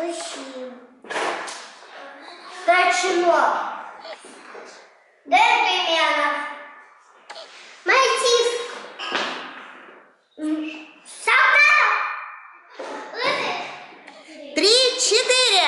Сухим. Качанок. Дерев'яна. Мальтіс. Солдат. Три, четыре.